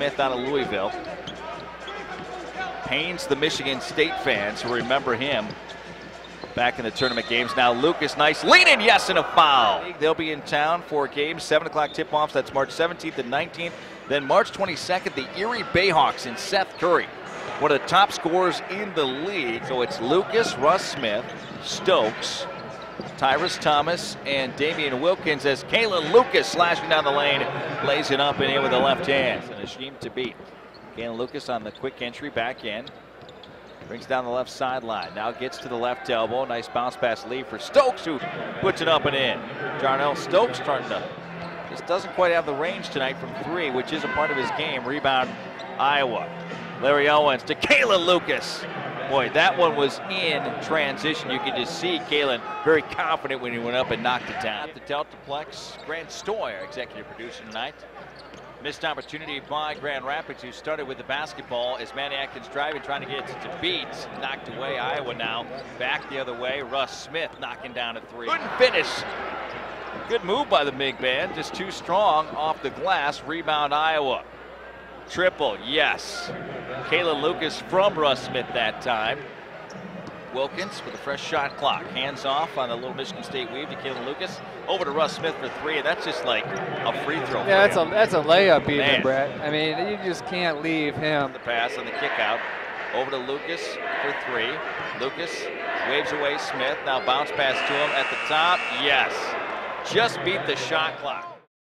Smith out of Louisville. Pains the Michigan State fans who remember him back in the tournament games. Now Lucas, nice lean in, yes, and a foul. They'll be in town for games, 7 o'clock tip-offs. That's March 17th and 19th. Then March 22nd, the Erie Bayhawks and Seth Curry, one of the top scorers in the league. So it's Lucas, Russ Smith, Stokes, Tyrus Thomas, and Damien Wilkins as Kalin Lucas slashing down the lane, lays it up and in with the left hand. And a scheme to beat. Kalin Lucas on the quick entry back in. Brings down the left sideline. Now gets to the left elbow. Nice bounce pass lead for Stokes, who puts it up and in. Jarnell Stokes starting to just doesn't quite have the range tonight from three, which is a part of his game. Rebound, Iowa. Larry Owens to Kalin Lucas. Boy, that one was in transition. You could just see Kalin very confident when he went up and knocked it down. At the Deltaplex, Grant Stoy, our executive producer tonight. Missed opportunity by Grand Rapids, who started with the basketball as Manny Atkins driving, trying to get it to beat. Knocked away Iowa now. Back the other way. Russ Smith knocking down a three. Couldn't finish. Good move by the big man. Just too strong off the glass. Rebound Iowa. Triple, yes. Kalin Lucas from Russ Smith that time. Wilkins with a fresh shot clock. Hands off on the little Michigan State weave to Kalin Lucas. Over to Russ Smith for three, and that's just like a free throw. Yeah, that's him. a that's a layup even, Man. Brett. I mean, you just can't leave him. The pass on the kick out. Over to Lucas for three. Lucas waves away Smith. Now bounce pass to him at the top. Yes. Just beat the shot clock.